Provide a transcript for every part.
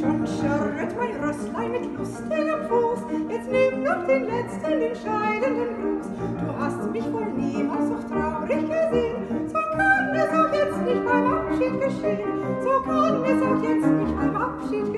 Schon scharrt mein Rösslein mit lustigem Fuß. Jetzt nimm noch den letzten, entscheidenden Gruß. Du hast mich wohl niemals So traurig gesehen, so kann es auch jetzt nicht beim Abschied geschehen. So kann es auch jetzt nicht beim Abschied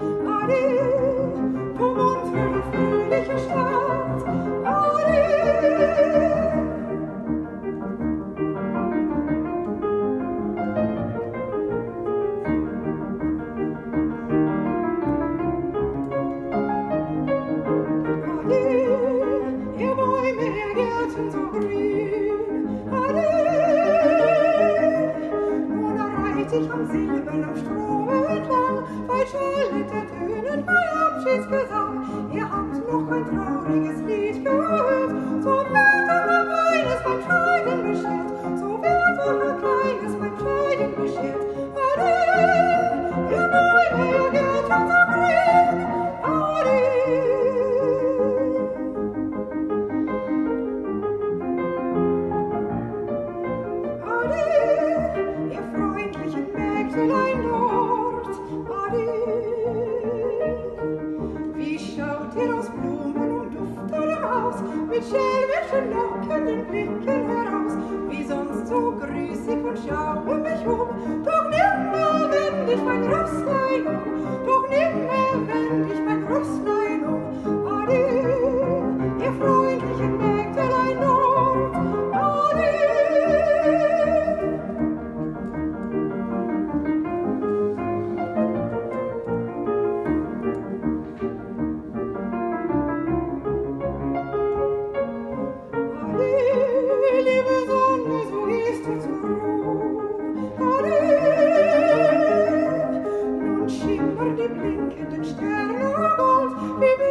Ade. Ihr habt noch ein trauriges Lied gehört, schelmischen lockenden Blicken heraus, wie sonst so grüßig und schaue mich um, doch nimmer wend ich mein Rösslein um,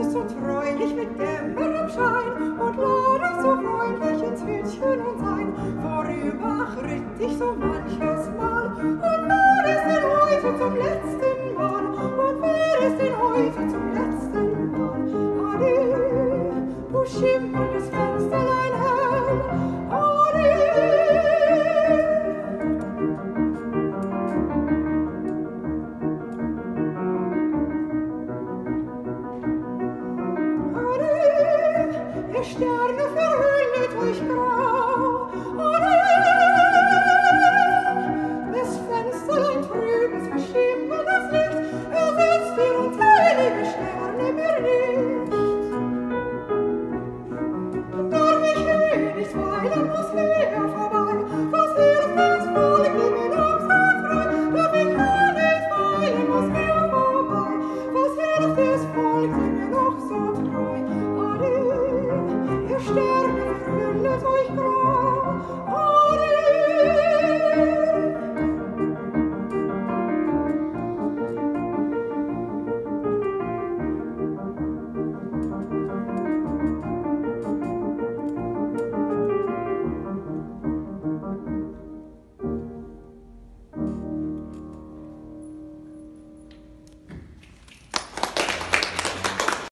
bist so treulich mit dämmerem Schein und ladest so freundlich ins Hütchen und sein. Vorüber ritt ich so manches Mal und war es denn heute zum letzten Mal und war es denn heute zum letzten Mal. Ade, du schimmelndes Fensterlein, Sterne verhüllet euch grau.